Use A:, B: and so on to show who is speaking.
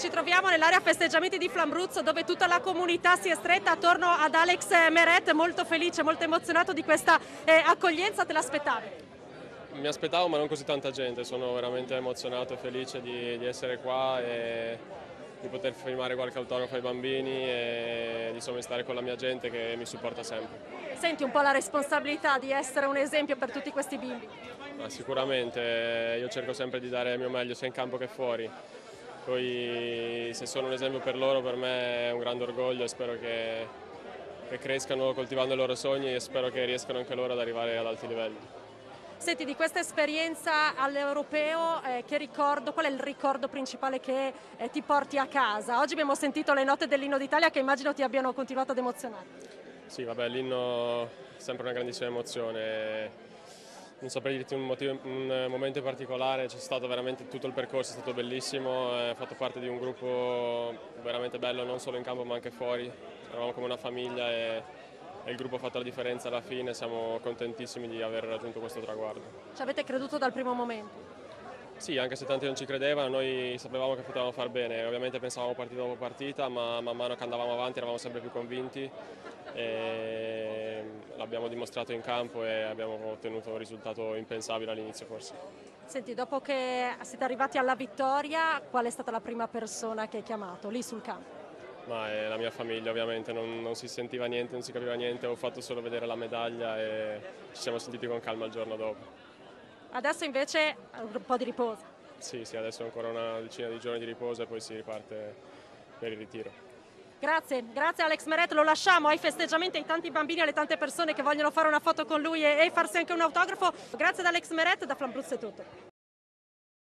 A: Ci troviamo nell'area festeggiamenti di Flambruzzo dove tutta la comunità si è stretta attorno ad Alex Meret, molto felice, molto emozionato di questa eh, accoglienza, te l'aspettavi?
B: Mi aspettavo ma non così tanta gente, sono veramente emozionato e felice di, di essere qua e di poter filmare qualche autografo ai bambini e di stare con la mia gente che mi supporta sempre.
A: Senti un po' la responsabilità di essere un esempio per tutti questi bimbi?
B: Ma sicuramente, io cerco sempre di dare il mio meglio sia in campo che fuori. Poi se sono un esempio per loro per me è un grande orgoglio e spero che, che crescano coltivando i loro sogni e spero che riescano anche loro ad arrivare ad alti livelli.
A: Senti, di questa esperienza all'Europeo, eh, che ricordo, qual è il ricordo principale che eh, ti porti a casa? Oggi abbiamo sentito le note dell'inno d'Italia che immagino ti abbiano continuato ad emozionare.
B: Sì, vabbè, l'inno è sempre una grandissima emozione non saprei dirti un, motivo, un momento in particolare, c'è stato veramente tutto il percorso, è stato bellissimo, ho fatto parte di un gruppo veramente bello non solo in campo ma anche fuori, eravamo come una famiglia e, e il gruppo ha fatto la differenza alla fine, siamo contentissimi di aver raggiunto questo traguardo.
A: Ci avete creduto dal primo momento?
B: Sì, anche se tanti non ci credevano, noi sapevamo che potevamo far bene, ovviamente pensavamo partita dopo partita, ma man mano che andavamo avanti eravamo sempre più convinti e l'abbiamo dimostrato in campo e abbiamo ottenuto un risultato impensabile all'inizio forse.
A: Senti, dopo che siete arrivati alla vittoria, qual è stata la prima persona che hai chiamato lì sul campo?
B: Ma è la mia famiglia ovviamente, non, non si sentiva niente, non si capiva niente, ho fatto solo vedere la medaglia e ci siamo sentiti con calma il giorno dopo.
A: Adesso invece un po' di riposo.
B: Sì, sì, adesso ancora una decina di giorni di riposo e poi si riparte per il ritiro.
A: Grazie, grazie Alex Meret, lo lasciamo ai festeggiamenti, ai tanti bambini, alle tante persone che vogliono fare una foto con lui e, e farsi anche un autografo. Grazie ad Alex Meret, da Flambruzzo è tutto.